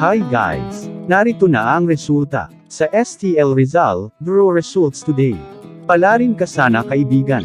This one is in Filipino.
Hi guys! Narito na ang resulta. Sa STL Rizal, draw results today. Palarin ka sana kaibigan.